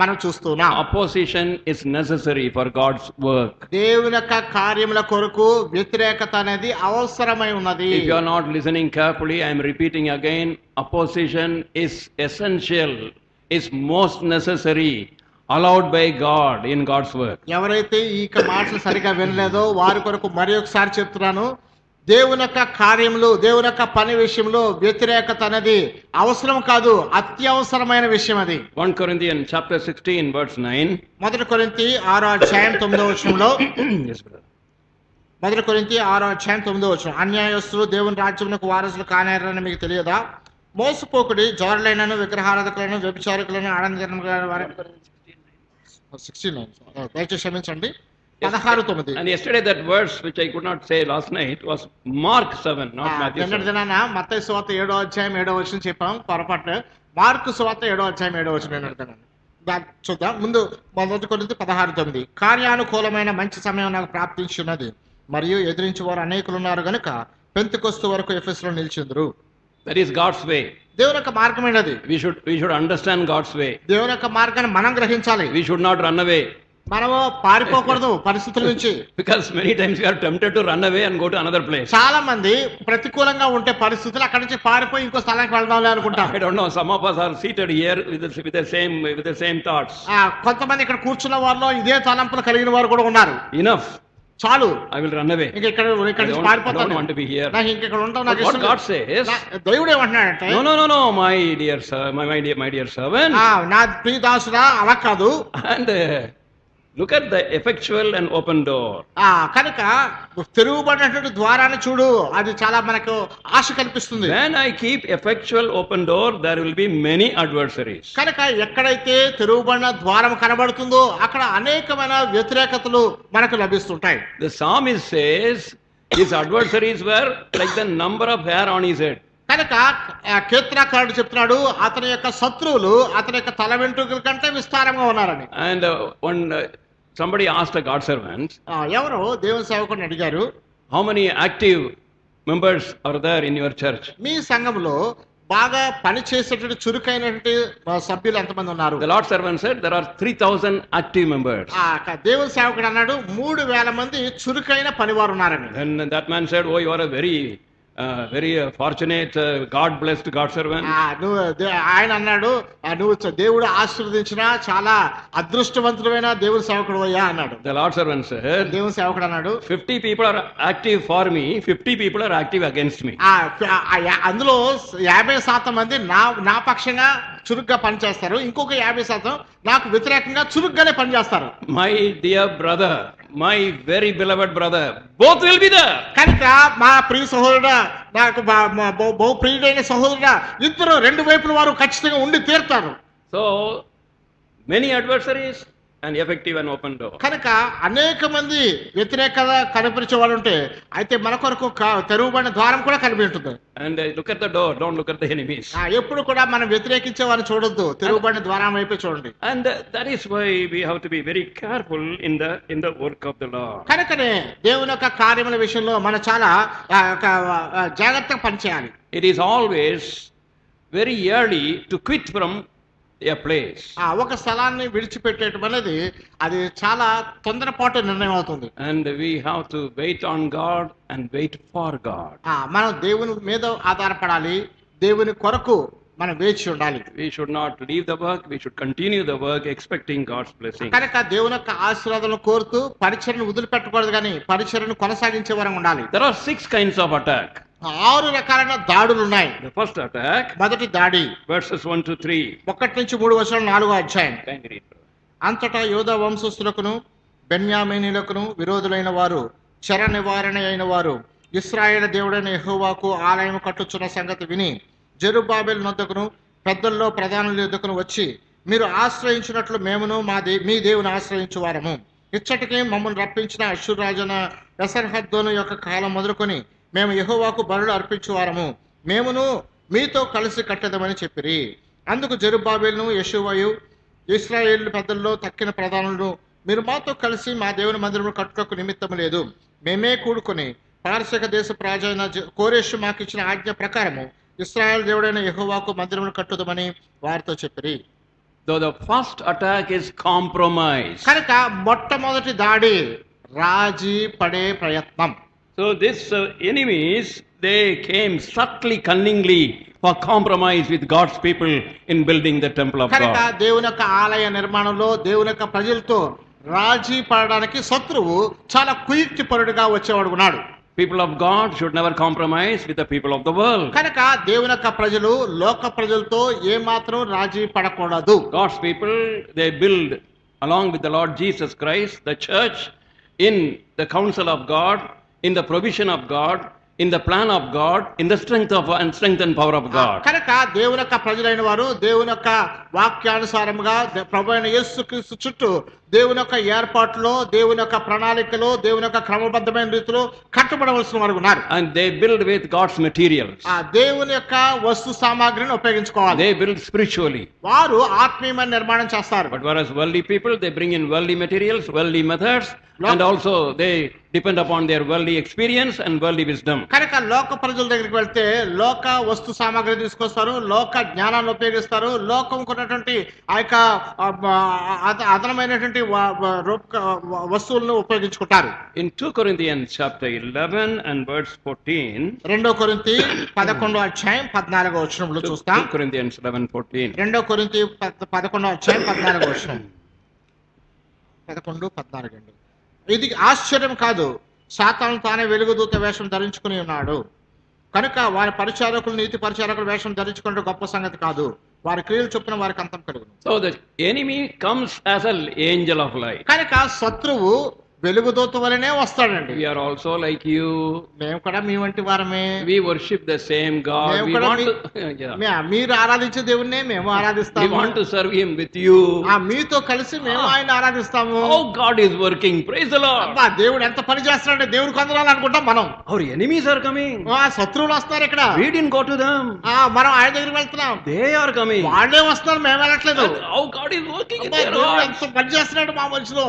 B: మనం చూస్తున్నాం.
A: Opposition is necessary for God's work
B: దేవుని యొక్క కార్యముల కొరకు వ్యతిరేకత అనేది అవసరమై ఉన్నది.
A: If you not listening carefully I repeating again opposition is essential is most necessary allowed by God in God's work
B: ఎవరైతే ఈ మాటలు సరిగా వినలేదో వారి కొరకు మరి ఒకసారి చెప్తున్నాను. దేవుని యొక్క కార్యములు దేవుని యొక్క పని విషయంలో వ్యతిరేకత అనేది అవసరం కాదు అత్యవసరమైన విషయం అది.
A: 1 Corinthians chapter 16, verse 9.
B: మొదటి కొరింతి ఆరో అధ్యాయం తొమ్మిదో వచనంలో. మొదటి కొరింతి ఆరో అధ్యాయం తొమ్మిదో వచనం. అన్యాయస్తులు దేవుని రాజ్యమునకు వారసులు కానేరని మీకు తెలియదా? మోసపోకుడి జోరలైనను విగ్రహారాధకులను వ్యభిచారకులను ఆనందజనములైన వారి సిక్స్టీన్ దయచేసి క్షమించండి. పదహారు తొమ్మిది.
A: Yesterday, that verse which I could not say last night was Mark 7, not
B: ఆ,
A: Matthew
B: నిన్నటి
A: 7.
B: దినాన మత్తయి సువార్త ఏడో అధ్యాయం ఏడో వచ్చిన చెప్పాం పొరపాటు మార్కు సువార్త ఏడో అధ్యాయం ఏడో వచ్చిన నిన్నటి దినాన. చూద్దాం. ముందు మొదటి కొరింథీ పదహారు తొమ్మిది. కార్యానుకూలమైన మంచి సమయం నాకు ప్రాప్తించున్నది. మరియు ఎదిరించి వారు అనేకులు ఉన్నారు గనుక పెంతుకొస్తు వరకు ఎఫ్ఎస్లో నిలిచిందరు.
A: That is God's way.
B: దేవుని యొక్క మార్గమైనది
A: We should, we should understand God's way.
B: దేవుని యొక్క మార్గాన్ని మనం గ్రహించాలి.
A: We should not run away.
B: మనము పారిపోకూడదు పరిస్థితుల నుంచి.
A: Because many times you are tempted to run away and go to another place
B: చాలా మంది ప్రతికూలంగా ఉంటే పరిస్థితులు అక్కడ నుంచి పారిపోయి ఇంకో స్థలానికి వెళ్దాం అనుకుంటా
A: I don't some seated here same with thoughts
B: కొంతమంది ఇక్కడ కూర్చున్న వాళ్ళు ఇదే తలంపులు కలిగిన వారు కూడా ఉన్నారు.
A: ఇనఫ్
B: చాలు.
A: ఐ విల్ రన్ అవే
B: ఇంకా ఇక్కడ ఇక్కడ నుంచి ఇంకా ఇక్కడ ఉంటాం నాకు
A: what God my dear sir
B: నా ప్రియ దాసుడా అలా కాదు.
A: And uh, Look at the effectual and open door.
B: ఆ కనుక తెరుగుబడినటువంటి ద్వారాన్ని చూడు అది చాలా మనకు ఆశ కల్పిస్తుంది
A: When I keep effectual open door, there will be many adversaries.
B: కనుక ఎక్కడైతే తెరుగుబడిన ద్వారం కనబడుతుందో అక్కడ అనేకమైన వ్యతిరేకతలు మనకు లభిస్తుంటాయి
A: The psalmist says his adversaries were like the number of hair on his head.
B: కనుక ఆ కీర్తనాకారుడు చెప్తున్నాడు అతని యొక్క శత్రువులు అతని యొక్క తల వెంట్రుకల కంటే విస్తారంగా ఉన్నారని
A: And uh, when uh, somebody asked a God servant,
B: ఆ, ఎవరో దేవుని సేవకుని అడిగారు
A: How many active members are there in your church?
B: మీ సంఘంలో బాగా పని చేసేటువంటి చురుకైనటువంటి సభ్యులు ఎంతమంది ఉన్నారు
A: The Lord servant said there are 3,000 active members.
B: ఆ దేవుని సేవకుడు అన్నాడు మూడు వేల మంది చురుకైన పనివారు ఉన్నారని
A: Then that man said, Oh, you are a very, uh, very uh, fortunate, uh, God blessed God servant.
B: ఆ, నువ్వు దే- ఆయన అన్నాడు నువ్వు దేవుడు ఆశీర్వదించిన చాలా అదృష్టవంతుడైన దేవుని సేవకుడు అయ్యా అన్నాడు
A: The Lord servant said,
B: దేవుని సేవకుడు అన్నాడు
A: 50 people are active for me, 50 people are active against me.
B: ఆ ఆ- ఆ యా- అందులో యాభై శాతం మంది నా నా పక్షంగా చురుగ్గా పనిచేస్తారు. ఇంకొక యాభై శాతం నాకు వ్యతిరేకంగా చురుగ్గానే పనిచేస్తారు.
A: My dear brother, my very beloved brother, both will be there.
B: కనుక మా ప్రియ సహోదరుడా నాకు బా- మా బహు ప్రియుడైన సహోదరుడా ఇద్దరు రెండు వైపుల వారు ఖచ్చితంగా ఉండి తీరుతారు.
A: So, many adversaries and effective and open door
B: కనుక అనేక మంది వ్యతిరేకత కనిపించే వాళ్ళు ఉంటే అయితే మన కొరకు తెరుగుబడిన ద్వారం కూడా కనిపిస్తుంది
A: look the door don't look
B: ఎప్పుడు కూడా మనం వ్యతిరేకించే వాళ్ళని చూడొద్దు తెరుగుబడిన ద్వారం వైపే చూడండి.
A: And that is why we have to be very careful in the in the work of the law
B: కనుకనే దేవుని యొక్క కార్యముల విషయంలో మనం చాలా ఒక జాగ్రత్తగా పనిచేయాలి.
A: It is always very early to quit from
B: ఒక స్థలాన్ని విడిచిపెట్టేయటం అనేది అది చాలా తొందరపాటు నిర్ణయం అవుతుంది.
A: And we have to wait on God and wait for God
B: మనం దేవుని మీద ఆధారపడాలి దేవుని కొరకు మనం వేచి ఉండాలి.
A: We should not leave the work we should continue the work expecting God's blessing
B: కనుక దేవుని యొక్క ఆశీర్వాదాలను కోరుతూ పరిచయను వదిలిపెట్టకూడదు కానీ పరిచయను కొనసాగించే వరం ఉండాలి.
A: There are six kinds of attack
B: ఆరు రకాలైన దాడులు ఉన్నాయి
A: The first attack,
B: మొదటి దాడి
A: verses 1 to 3.
B: ఒకటి నుంచి మూడు వర్షాలు నాలుగో అధ్యాయం
A: Can you read? brother?
B: అంతటా యోధ వంశస్థులకును బెన్యామీనులకును విరోధులైన వారు చెర నివారణ అయిన వారు ఇస్రాయేల్ దేవుడైన యెహోవాకు ఆలయం కట్టుచున్న సంగతి విని జెరుబాబెల్ నొద్దకును పెద్దల్లో ప్రధానుల యొద్దకును వచ్చి మీరు ఆశ్రయించినట్లు మేమును మా దే మీ దేవుని ఆశ్రయించు వారము ఇచ్చటికి మమ్మల్ని రప్పించిన అశ్వరాజన ఎసర్హద్దోను యొక్క కాలం మొదలుకొని మేము యెహోవాకు బరులు అర్పించువారము మేమును మీతో కలిసి కట్టదమని చెప్పిరి. అందుకు జెరుబాబేలును యెషువయు ఇస్రాయేల్ పెద్దల్లో తక్కిన ప్రధానులను మీరు మాతో కలిసి మా దేవుని మందిరము కట్టుటకు నిమిత్తం లేదు. మేమే కూడుకొని పారసిక దేశ రాజైన జ- కోరేషు మాకు ఇచ్చిన ఆజ్ఞ ప్రకారము ఇస్రాయేల్ దేవుడైన యెహోవాకు మందిరమును కట్టుదమని వారితో చెప్పిరి.
A: First attack is compromise.
B: కనుక మొట్టమొదటి దాడి రాజీ పడే ప్రయత్నం.
A: So this uh, enemies, they came subtly, cunningly for compromise with God's people in building the temple of
B: కనుక
A: God.
B: దేవుని యొక్క ఆలయ నిర్మాణంలో దేవుని యొక్క ప్రజలతో రాజీ పడడానికి శత్రువు చాలా కుయుక్తి పరుడుగా వచ్చేవాడు ఉన్నాడు
A: People of God should never compromise with the people of the world.
B: కనుక దేవుని యొక్క ప్రజలు లోక ప్రజలతో ఏమాత్రం రాజీ పడకూడదు
A: God's people, they build along with the Lord Jesus Christ, the church, in the counsel of God, in the provision of God in the plan of God in the strength of and strength and power of God
B: కనుక దేవుని యొక్క ప్రజలైన వారు దేవుని యొక్క వాక్యానుసారంగా ప్రభు అయిన యేసు చుట్టూ దేవుని యొక్క ఏర్పాట్లో దేవుని యొక్క ప్రణాళికలో దేవుని యొక్క క్రమబద్ధమైన రీతిలో కట్టుబడవలసిన వారు ఉన్నారు.
A: And they build with God's material
B: ఆ దేవుని యొక్క వస్తు సామాగ్రిని ఉపయోగించుకోవాలి.
A: దే బిల్డ్ స్పిరిచువల్లీ
B: వారు ఆత్మీయమైన నిర్మాణం చేస్తారు.
A: But where is people they bring in worldly materials worldly methods and also they depend upon their worldly experience and worldly wisdom.
B: కనుక లోక ప్రజల దగ్గరికి వెళ్తే లోక వస్తు సామాగ్రి తీసుకొస్తారు లోక జ్ఞానాన్ని ఉపయోగిస్తారు లోకం కొన్నటువంటి ఆ యొక్క అదనమైనటువంటి వస్తువులను ఉపయోగించుకుంటారు
A: In 2 Corinthians chapter 11 and verse 14,
B: రెండో కొరింతి పదకొండో అధ్యాయం పద్నాలుగో వచనంలో
A: 2
B: చూస్తాం
A: Corinthians 11 14.
B: రెండో కొరింతి పద్- పదకొండో అధ్యాయం పద్నాలుగో వచనం పదకొండు పద్నాలుగు అండి ఇది ఆశ్చర్యం కాదు. సాతాను తానే వెలుగుదూత వేషం ధరించుకుని ఉన్నాడు. కనుక వారి పరిచారకులు నీతి పరిచారకుల వేషం ధరించుకుంటే గొప్ప సంగతి కాదు. వారి క్రియలు చొప్పున వారికి అంతం కలుగును.
A: The enemy comes as an angel of light.
B: కనుక శత్రువు వెలుగు వలనే వస్తాడండి.
A: We are also like you
B: మేము కూడా మీ వంటి వారమే. వి
A: వర్షిప్ ద
B: సేమ్ మీరు ఆరాధించే దేవుణ్ణే మేము
A: ఆరాధిస్తాం వి వాంట్ విత్ యు
B: ఆ మీతో కలిసి మేము ఆయన ఆరాధిస్తాము.
A: ఓ God is working praise the
B: దేవుడు ఎంత పని చేస్తాడంటే దేవుని కొందరాలి అనుకుంటాం మనం.
A: అవర్ ఎనిమీస్ ఆర్ కమింగ్
B: ఆ శత్రువులు వస్తారు ఇక్కడ.
A: వి డిడ్ దమ్
B: ఆ మనం ఆయన దగ్గరికి వెళ్తున్నాం.
A: దేవర్ కమింగ్
B: వాళ్ళే వస్తారు మేము వెళ్ళట్లేదు.
A: ఓ
B: గాడ్
A: ఇస్
B: వర్కింగ్ పని చేస్తాడు మా మనుషులు.